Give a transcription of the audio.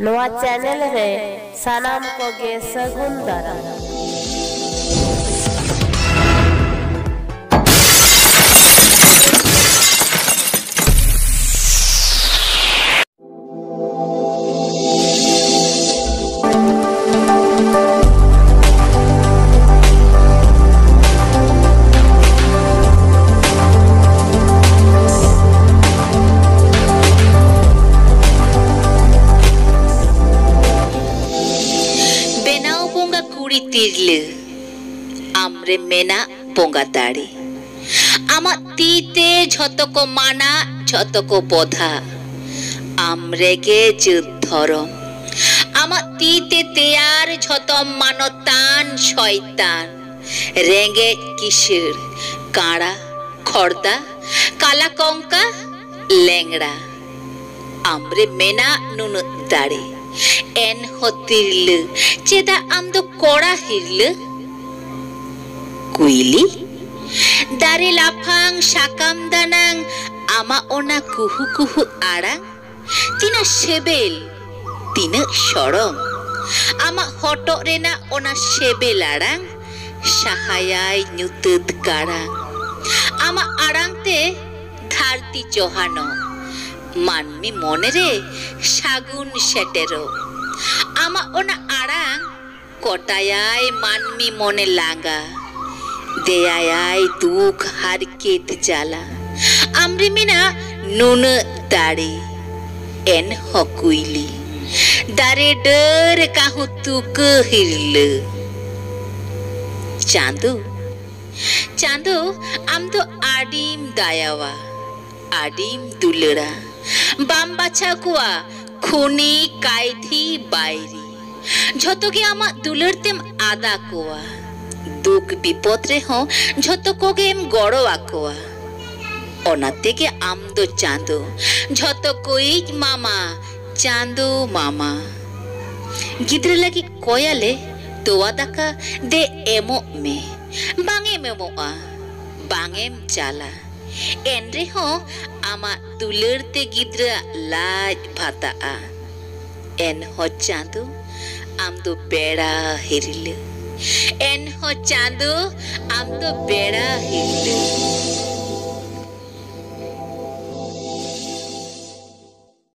नवा चैनल रे सनाम को गे सगुन दरा ತಿರ್ಲು ಆಮ್ರೆ ಮೇನ ಪೊಂಗಾತಾಡಿ আমা তীতে ঝতক মানা, ঝতক পধা। আমরেগে যুদ্ধরম আমা তীতে তেয়ার ঝতম মানতান শয়তান। রেঙ্গে কিশোর কাঁড়া, খর্দা কালাকঙ্কা ল্যাংড়া। আমরে মেনা নুনুত দাড়ে এন হতিরল চেদা আমদো কড়া হিরল কুইলি, দারে লাফাং, সাকাম দানাং, আমা ওনা কুহু কুহু আড়াং, তিনা সেবেল, তিনা সরং। আমা হট রেনা ওনা সেবেল আড়াং, সাহায়াই nyutut কাড়াং। আমা আড়াংতে ধারতি চোহানো মানমি মনে রে সাগুন সেটেরো। আমা ওনা কটায়ায় মানমি মনে লাগা দেয়ায় দুঃখ হার কেত জ্বালা। আমরি মিনা নুন দাড়ে এন হকুইলি। দারে ডর কাহু তুক হিরল। চাঁদু চাঁদু আম তো আডিম দায়াওয়া আডিম দুলড়া বাম বাছা কুয়া, খুনি কাইথি বাইরি। ঝতকে আমা দুলড়তেম আদা কোয়া। দুঃখ বিপদ রে হো ঝত কোগে এম গড় আকোয়া অনা থেকে আম দো চাঁদো ঝত কই মামা, চাঁদো মামা। গিদ্রে লাগি কয়ালে, তোয়া দাকা দে এমো মে, বাঙে মেমোয়া বাঙেম চালা। এনরে হো, আমা দুলড়তে গিদ্রা লাজ ভাতা এন হ আম দো বেড়া হেরিল এন হ চাঁদো আম দো বেড়া হেরিল